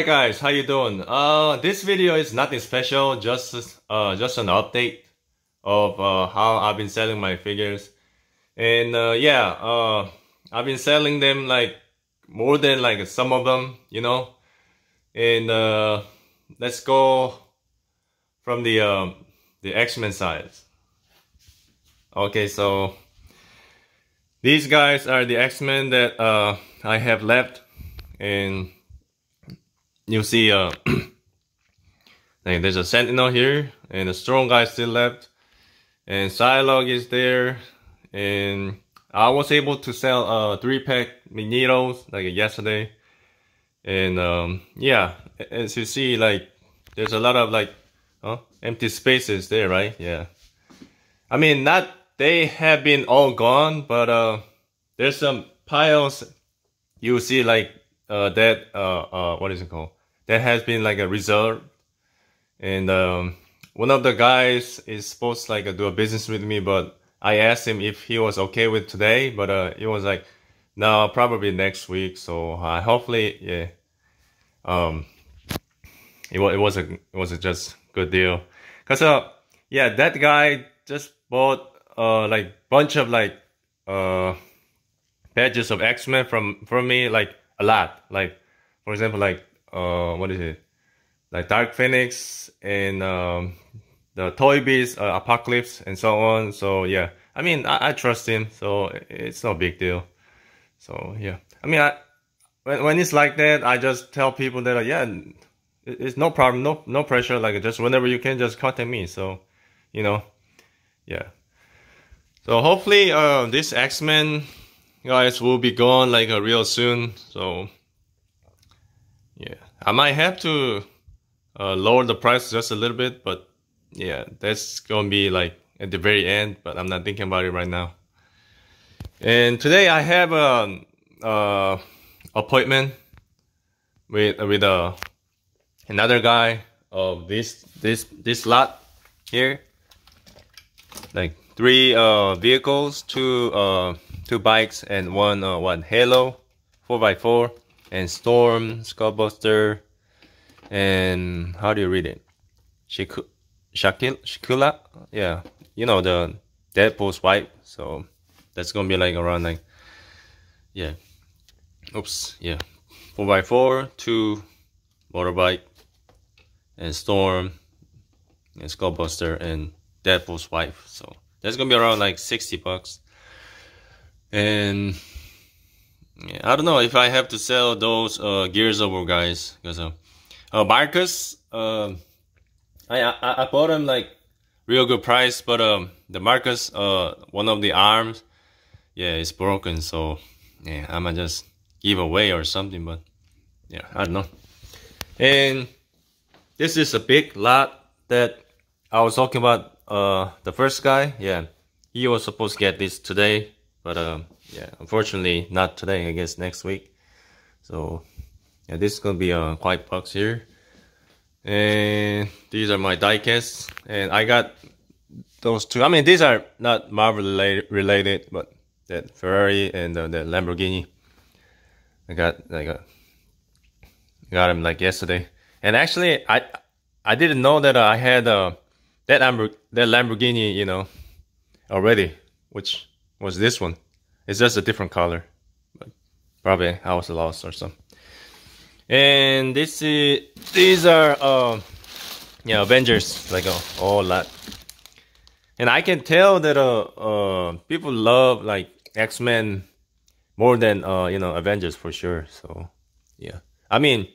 Alright guys, how you doing? Uh, this video is nothing special, just uh, just an update of uh, how I've been selling my figures. And uh, yeah, uh, I've been selling them like more than like some of them, you know. And uh, let's go from the um, the X-Men side. Okay, so these guys are the X-Men that uh, I have left and you see uh like there's a sentinel here and a strong guy still left. And Psylocke is there and I was able to sell uh three pack Magnetos like yesterday. And um yeah as you see like there's a lot of like huh, empty spaces there right? Yeah. I mean not they have been all gone but uh there's some piles you see like uh that uh uh what is it called that has been like a reserve. And um, one of the guys is supposed to like do a business with me, but I asked him if he was okay with today, but uh, he was like, no, probably next week. So uh, hopefully, yeah, um, it was it was a it was a just good deal. Cause uh, yeah, that guy just bought uh like bunch of like uh badges of X Men from from me, like a lot. Like for example, like uh, what is it? Like Dark Phoenix and um, the Toy Biz uh, Apocalypse and so on. So yeah, I mean, I, I trust him, so it's no big deal. So yeah, I mean, I when when it's like that, I just tell people that uh, yeah, it's no problem, no no pressure. Like just whenever you can, just contact me. So you know, yeah. So hopefully, uh, this X Men guys will be gone like uh, real soon. So I might have to uh, lower the price just a little bit, but yeah, that's gonna be like at the very end. But I'm not thinking about it right now. And today I have a, a appointment with with uh, another guy of this this this lot here. Like three uh, vehicles, two uh, two bikes, and one uh, one Halo, four x four and Storm, Skullbuster, and how do you read it? Shakil, Shikula? Yeah, you know the Deadpool's wife. So that's gonna be like around like, yeah. Oops, yeah. 4x4, two motorbike, and Storm, and Skullbuster, and Deadpool's wife. So that's gonna be around like 60 bucks. And yeah, I don't know if I have to sell those uh, Gears of War guys because uh, uh, Marcus, uh, I, I I bought them like real good price, but um the Marcus uh one of the arms, yeah, it's broken. So yeah, I'ma just give away or something. But yeah, I don't know. And this is a big lot that I was talking about. Uh, the first guy, yeah, he was supposed to get this today, but um yeah, unfortunately not today, I guess next week. So yeah, this is gonna be a quiet box here. And these are my diecasts. And I got those two. I mean, these are not Marvel related, but that Ferrari and the, the Lamborghini. I got like a, got them like yesterday. And actually, I I didn't know that I had uh, that that Lamborghini, you know, already, which was this one. It's just a different color. Probably I was lost or something. And this is these are uh yeah Avengers like a whole lot. And I can tell that uh uh people love like X-Men more than uh you know Avengers for sure. So yeah. I mean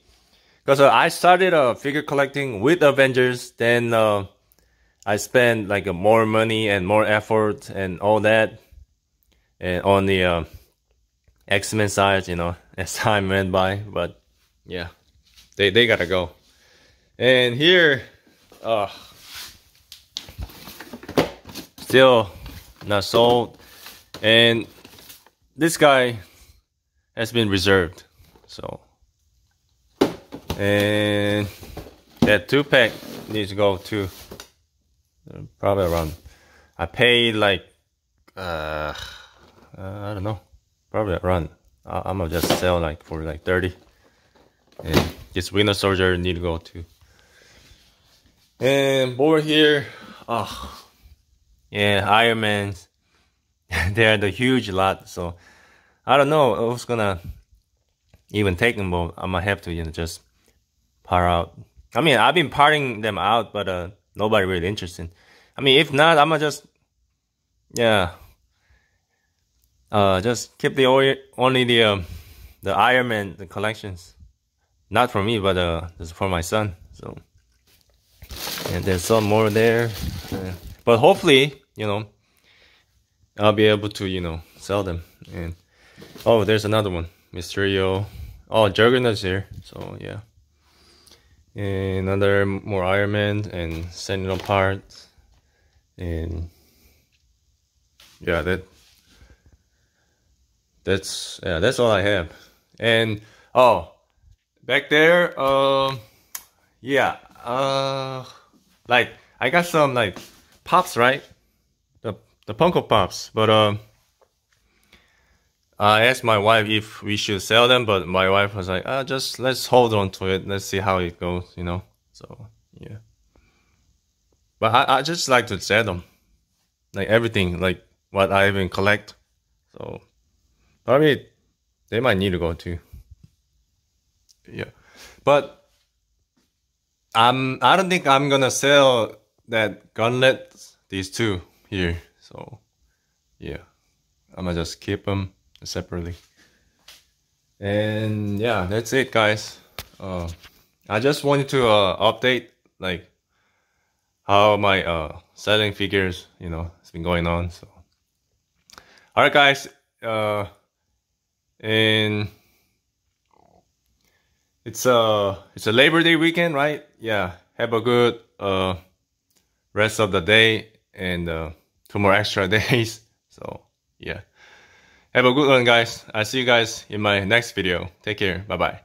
because uh, I started uh, figure collecting with Avengers, then uh, I spent like uh, more money and more effort and all that and on the uh, X-Men side, you know, as time went by. But yeah, they they gotta go. And here, uh, still not sold. And this guy has been reserved. So, and that two pack needs to go to uh, probably around. I paid like uh uh, I don't know. Probably run. I'm gonna just sell like for like 30 and this Winter Soldier need to go too. And over here, oh, yeah, Iron Man's. They're the huge lot, so I don't know who's gonna even take them, but I might have to, you know, just par out. I mean, I've been parting them out, but uh, nobody really interested. I mean, if not, I'ma just, yeah, uh, just keep the only the um, the Iron Man the collections, not for me, but uh, for my son. So, and there's some more there, uh, but hopefully, you know, I'll be able to, you know, sell them. And oh, there's another one, Mysterio. Oh, Juggernaut's here. So yeah, and another more Iron Man and Sentinel parts, and yeah, that that's yeah, that's all I have. And oh, back there, um, yeah, uh, like I got some like pops, right? The the Funko Pops, but um. I asked my wife if we should sell them, but my wife was like, ah, just let's hold on to it. Let's see how it goes, you know? So, yeah. But I, I just like to sell them. Like everything, like what I even collect. So, Probably they might need to go too. Yeah, but I'm I don't think I'm gonna sell that gunlet. these two here. So yeah, I'm gonna just keep them separately. And yeah, that's it, guys. Uh, I just wanted to uh, update like how my uh, selling figures, you know, it's been going on. So, all right, guys. Uh, and it's a it's a Labor Day weekend, right? Yeah. Have a good uh rest of the day and uh, two more extra days. So yeah. Have a good one, guys. I'll see you guys in my next video. Take care. Bye bye.